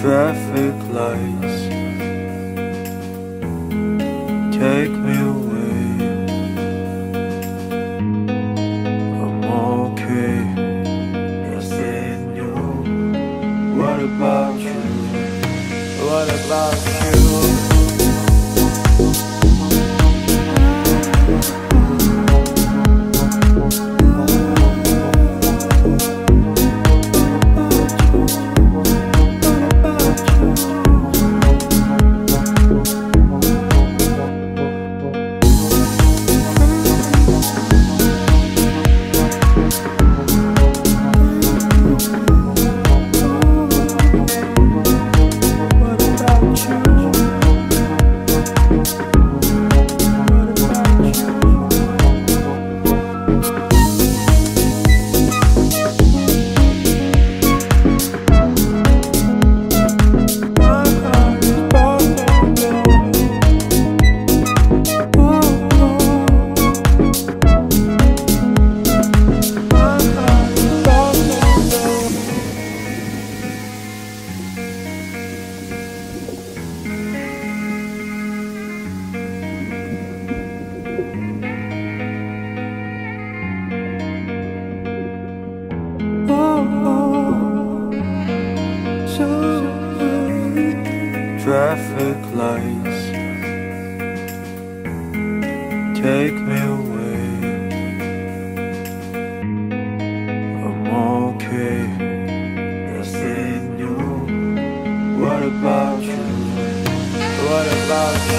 traffic lights take me away. I'm okay, nothing new. What about you? What about you? traffic lights Take me away I'm okay Yes, they knew What about you? What about you?